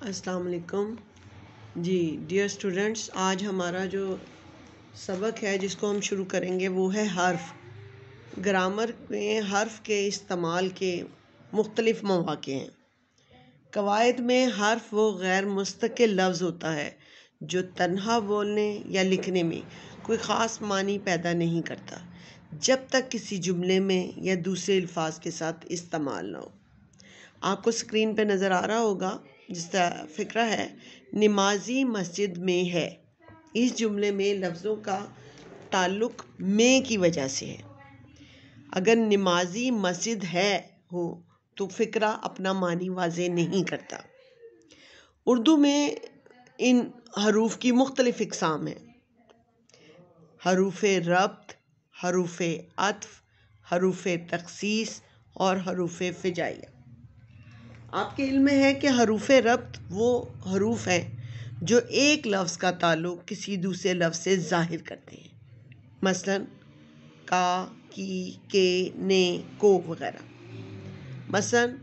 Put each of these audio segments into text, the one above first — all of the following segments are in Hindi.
अस्सलाम वालेकुम जी डियर स्टूडेंट्स आज हमारा जो सबक है, जिसको हम शुरू करेंगे, वो है हर्फ। ग्रामर में हर्फ के इस्तेमाल के मुख्तलिफ़ मौाक़े हैं। कवायद में हर्फ वो गैर मुस्तकिल लफ्ज़ होता है, जो तन्हा बोलने या लिखने में कोई ख़ास मानी पैदा नहीं करता, जब तक किसी जुमले में या दूसरे अल्फाज के साथ इस्तेमाल ना हो। आपको स्क्रीन पे नज़र आ रहा होगा जिसका फ़िक्र है, नमाजी मस्जिद में है। इस जुमले में लफ्ज़ों का ताल्लुक में की वजह से है। अगर नमाजी मस्जिद है, हो तो फ़िक्रा अपना मानी वाजे नहीं करता। उर्दू में इन हरूफ की मुख्तलिफ़ इकसाम हैं। हरूफ रब्त हरूफ अतफ हरूफ तखसीस और हरूफ फ़िजाइया। आपके इल्म में है कि हरूफ रब्त वो हरूफ हैं जो एक लफ्ज़ का ताल्लुक़ किसी दूसरे लफ्ज़ से ज़ाहिर करते हैं। मसलन, का, की, के, ने, को वगैरह। मसलन,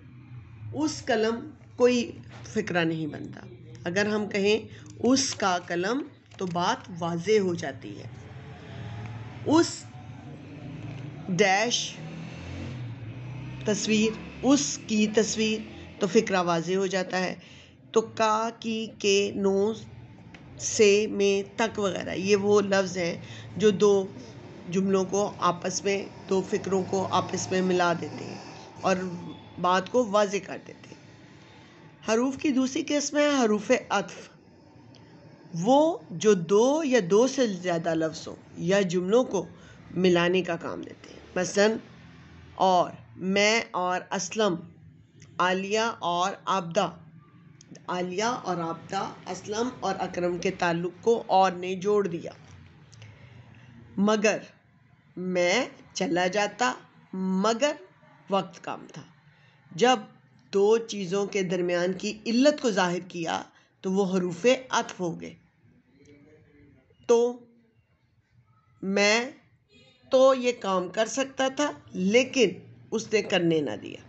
उस कलम कोई फ़िक्रा नहीं बनता। अगर हम कहें उस का कलम तो बात वाज़ हो जाती है। उस डैश, तस्वीर, उस की तस्वीर तो फ़िक्रा वाज़े हो जाता है। तो का की के नो से में तक वगैरह, ये वो लफ्ज़ हैं जो दो जुमलों को आपस में, दो फ़िक्रों को आपस में मिला देते हैं और बात को वाज कर देते हैं। हरूफ की दूसरी किस्म है हरूफ अतफ। वो जो दो या दो से ज़्यादा लफ्ज़ों या जुमलों को मिलाने का काम देते हैं। मसलन, और, मैं, और, असलम आलिया और आबदा। आलिया और आबदा असलम और अकरम के ताल्लुक़ को और ने जोड़ दिया। मगर मैं चला जाता, मगर वक्त काम था। जब दो चीज़ों के दरमियान की इल्लत को ज़ाहिर किया तो वो हरूफ अतफ हो गए। तो मैं तो ये काम कर सकता था, लेकिन उसने करने ना दिया।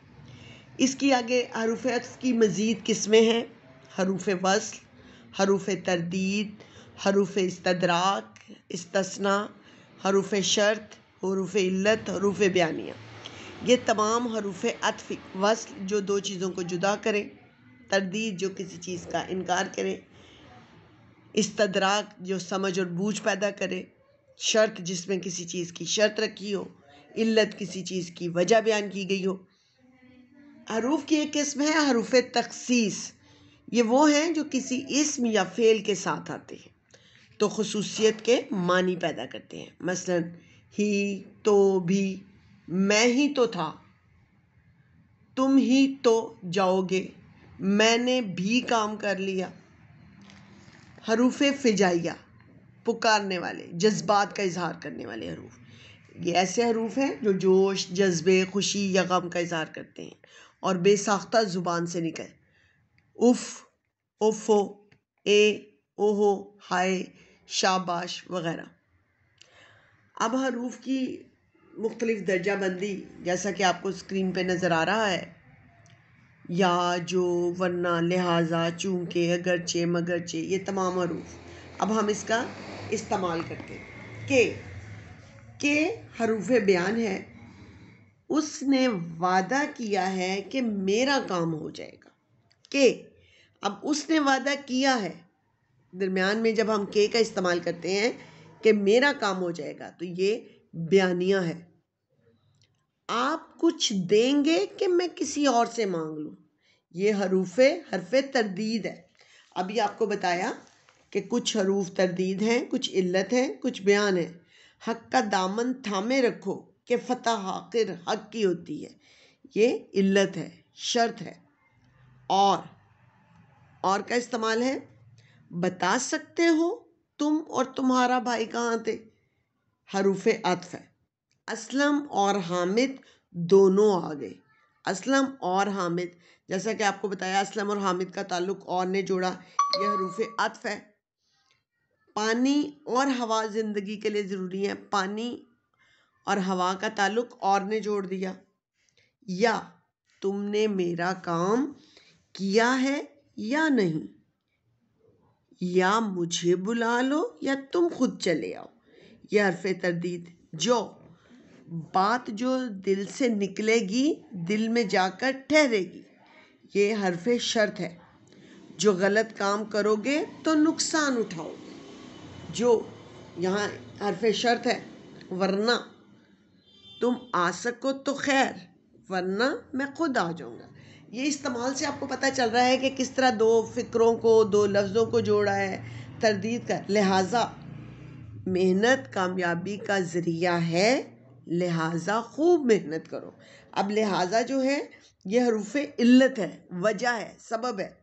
इसकी आगे हरूफ अतफ की मज़ीद किस्में हैं। हरूफ वसल हरूफ तरदीद हरूफ इस्तदराक इस्तना हरूफ शर्त हरूफ इल्लत हरूफ बयानिया ये तमाम हरूफ अतफ वसल जो दो चीज़ों को जुदा करें, तरदीद जो किसी चीज़ का इनकार करे, इस्तदराक जो समझ और बूझ पैदा करे, शर्त जिसमें किसी चीज़ की शर्त रखी हो, इल्लत किसी चीज़ की वजह बयान की गई हो हरूफ की एक किस्म है हरूफ तखसीस। ये वो हैं जो किसी इसम या फ़ेल के साथ आते हैं तो खसूसियत के मानी पैदा करते हैं। मसलन, ही तो भी, मैं ही तो था, तुम ही तो जाओगे, मैंने भी काम कर लिया। हरूफ फ़िजाइया, पुकारने वाले, जज्बात का इजहार करने वाले हरूफ। ये ऐसे हरूफ हैं जो जोश, जज्बे, खुशी या गम का इजहार करते हैं। और बेसाख्ता ज़ुबान से निकले। उफ़, उफ़ो, ए, ओहो, हाय, शाबाश वगैरह। अब हरूफ की मुख्तलिफ़ दर्जा बंदी जैसा कि आपको स्क्रीन पे नज़र आ रहा है। या जो, वरना, लिहाजा, चूँकि, अगरचे, मगरचे, ये तमाम हरूफ अब हम इसका इस्तेमाल करते के के हरूफ बयान है। उसने वादा किया है कि मेरा काम हो जाएगा। के? अब उसने वादा किया है। दरमियान में जब हम के का इस्तेमाल करते हैं कि मेरा काम हो जाएगा तो ये बयानिया है। आप कुछ देंगे कि मैं किसी और से मांग लूँ? ये हरूफ, हरफ तरदीद है। अभी आपको बताया कि कुछ हरूफ तरदीद हैं, कुछ इल्लत हैं, कुछ बयान है। हक का दामन थामे रखो। कि फ़तह आखिर हक की होती है। ये इल्लत है, शर्त है। और और का इस्तेमाल है? बता सकते हो तुम और तुम्हारा भाई कहाँ थे? हरूफ अतफ है। असलम और हामिद दोनों आ गए। असलम और हामिद, जैसा कि आपको बताया, असलम और हामिद का ताल्लुक और ने जोड़ा यह हरूफ अतफ है। पानी और हवा ज़िंदगी के लिए ज़रूरी है। पानी और हवा का ताल्लुक और ने जोड़ दिया। या तुमने मेरा काम किया है या नहीं? या मुझे बुला लो या तुम खुद चले आओ। यह हरफ तरदीद। जो बात जो दिल से निकलेगी, दिल में जाकर ठहरेगी। ये हरफ शर्त है। जो गलत काम करोगे तो नुकसान उठाओगे। जो यहाँ हरफ शर्त है, वरना तुम आ सको तो खैर, वरना मैं खुद आ जाऊँगा। ये इस्तेमाल से आपको पता चल रहा है कि किस तरह दो फ़िक्रों को, दो लफ्ज़ों को जोड़ा है, तरदीद का। लिहाजा मेहनत, कामयाबी का ज़रिया है, लिहाजा खूब मेहनत करो। अब लिहाजा जो है यह हरूफ इल्लत है, वजह है, सबब है।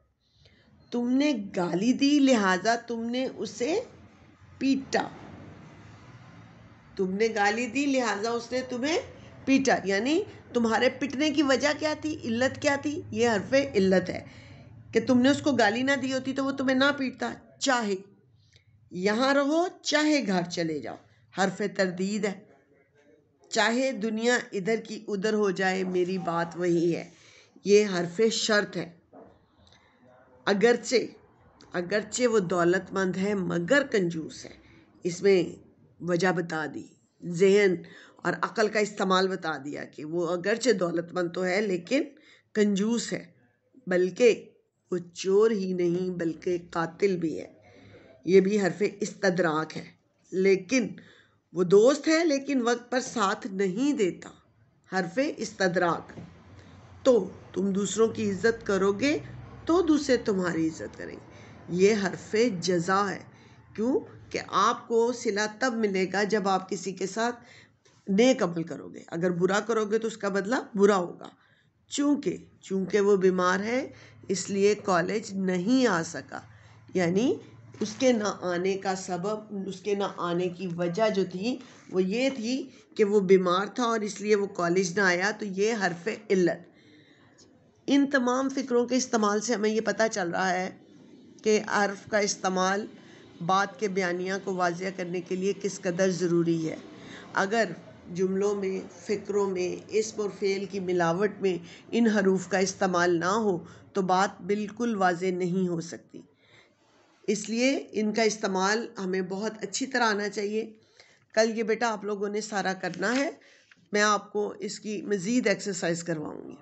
तुमने गाली दी, लिहाजा तुमने उसे पीटा। तुमने गाली दी, लिहाजा उसने तुम्हें पीटा। यानी तुम्हारे पिटने की वजह क्या थी? इल्लत क्या थी? ये हरफ इल्लत है। कि तुमने उसको गाली ना दी होती तो वो तुम्हें ना पीटता। चाहे यहाँ रहो, चाहे घर चले जाओ। हरफ तरदीद है। चाहे दुनिया इधर की उधर हो जाए, मेरी बात वही है। ये हरफ शर्त है। अगरचे अगरचे वो दौलतमंद है, मगर कंजूस है। इसमें वजह बता दी, जहन और अक़ल का इस्तेमाल बता दिया कि वो अगरचे दौलतमंद तो है, लेकिन कंजूस है, बल्कि वो चोर ही नहीं, बल्कि कातिल भी है। ये भी हरफ इस्तदराक है। लेकिन वो दोस्त है, लेकिन वक्त पर साथ नहीं देता। हरफ इस्तदराक। तो तुम दूसरों की इज़्ज़त करोगे तो दूसरे तुम्हारी इज़्ज़त करेंगे। ये हरफ जज़ा है। क्यों? कि आपको सिला तब मिलेगा जब आप किसी के साथ नेक अमल करोगे। अगर बुरा करोगे तो उसका बदला बुरा होगा। चूँकि चूँकि वो बीमार है, इसलिए कॉलेज नहीं आ सका। यानी उसके ना आने का सबब, उसके ना आने की वजह जो थी, वो ये थी कि वो बीमार था और इसलिए वो कॉलेज ना आया तो ये हरफ इल्लत। इन तमाम फ़िक्रों के इस्तेमाल से हमें ये पता चल रहा है कि हर्फ का इस्तेमाल बात के बयानिया को वाजिया करने के लिए किस कदर ज़रूरी है? अगर जुमलों में, फ़िक्रों में, इसम और फ़ेल की मिलावट में इन हरूफ का इस्तेमाल ना हो तो बात बिल्कुल वाज नहीं हो सकती। इसलिए इनका इस्तेमाल हमें बहुत अच्छी तरह आना चाहिए। कल ये बेटा आप लोगों ने सारा करना है। मैं आपको इसकी मज़ीद एक्सरसाइज करवाऊँगी।